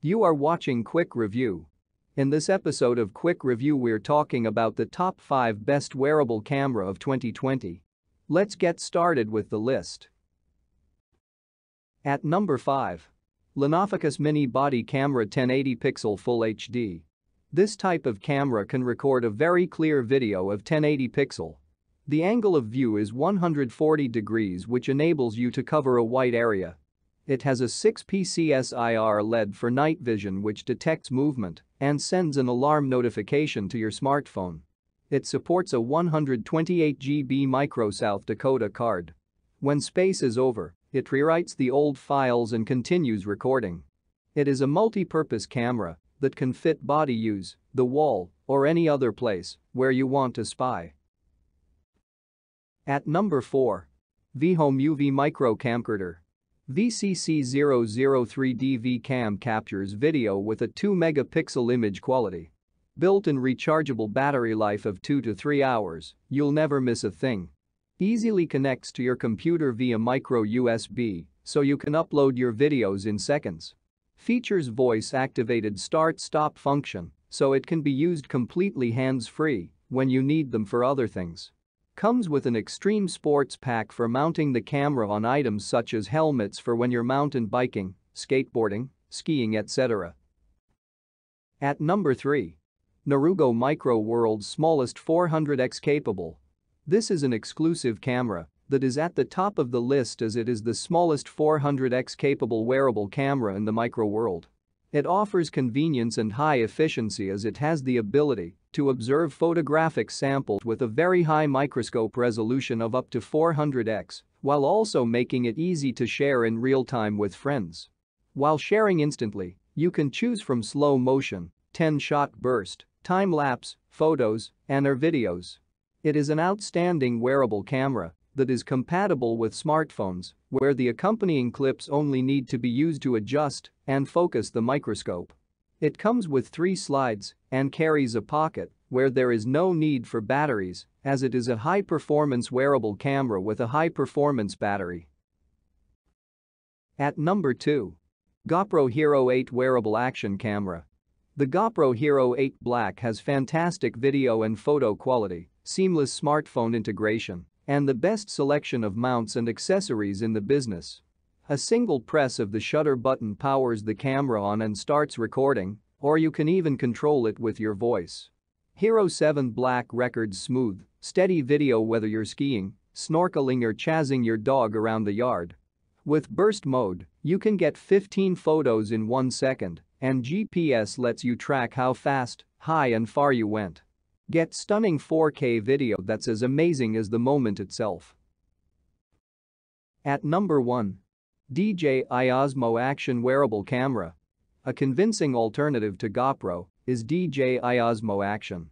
You are watching Quick Review. In this episode of Quick Review we're talking about the top 5 best wearable camera of 2020. Let's get started with the list. At number 5. Lenofocus Mini Body Camera 1080 Pixel Full HD. This type of camera can record a very clear video of 1080 pixel. The angle of view is 140 degrees which enables you to cover a wide area it has a 6PCSIR LED for night vision which detects movement and sends an alarm notification to your smartphone. It supports a 128GB micro South Dakota card. When space is over, it rewrites the old files and continues recording. It is a multi-purpose camera that can fit body use, the wall, or any other place where you want to spy. At number 4. Veho Muvi Micro Camcorder VCC003DV cam captures video with a 2 megapixel image quality. Built-in rechargeable battery life of 2 to 3 hours, you'll never miss a thing. Easily connects to your computer via micro USB, so you can upload your videos in seconds. Features voice-activated start-stop function, so it can be used completely hands-free when you need them for other things. Comes with an extreme sports pack for mounting the camera on items such as helmets for when you're mountain biking, skateboarding, skiing etc. At number 3. Nurugo Micro World's smallest 400x capable. This is an exclusive camera that is at the top of the list as it is the smallest 400x capable wearable camera in the micro world. It offers convenience and high efficiency as it has the ability to observe photographic samples with a very high microscope resolution of up to 400x, while also making it easy to share in real time with friends. While sharing instantly, you can choose from slow motion, 10-shot burst, time-lapse, photos, and or videos. It is an outstanding wearable camera that is compatible with smartphones, where the accompanying clips only need to be used to adjust and focus the microscope. It comes with three slides and carries a pocket where there is no need for batteries as it is a high-performance wearable camera with a high-performance battery. At number 2. GoPro Hero 8 Wearable Action Camera. The GoPro Hero 8 Black has fantastic video and photo quality, seamless smartphone integration, and the best selection of mounts and accessories in the business. A single press of the shutter button powers the camera on and starts recording, or you can even control it with your voice. Hero 7 Black records smooth, steady video whether you're skiing, snorkeling or chasing your dog around the yard. With burst mode, you can get 15 photos in 1 second, and GPS lets you track how fast, high and far you went. Get stunning 4K video that's as amazing as the moment itself. At number 1. DJI Osmo Action Wearable Camera. A convincing alternative to GoPro is DJI Osmo Action.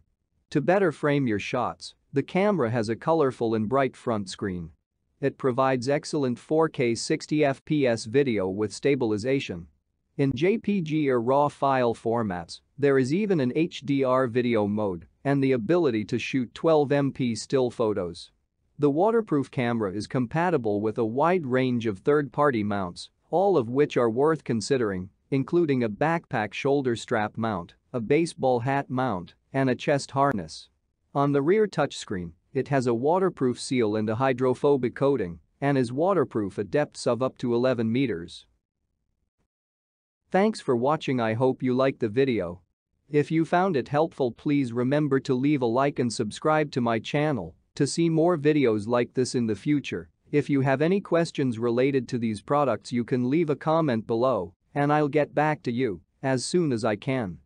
To better frame your shots, the camera has a colorful and bright front screen. It provides excellent 4K 60fps video with stabilization. In JPG or RAW file formats, there is even an HDR video mode and the ability to shoot 12MP still photos. The waterproof camera is compatible with a wide range of third-party mounts, all of which are worth considering, including a backpack shoulder strap mount, a baseball hat mount, and a chest harness. On the rear touchscreen, it has a waterproof seal and a hydrophobic coating and is waterproof at depths of up to 11 meters. Thanks for watching I hope you liked the video if you found it helpful please remember to leave a like and subscribe to my channel to see more videos like this in the future. If you have any questions related to these products you can leave a comment below and I'll get back to you as soon as I can.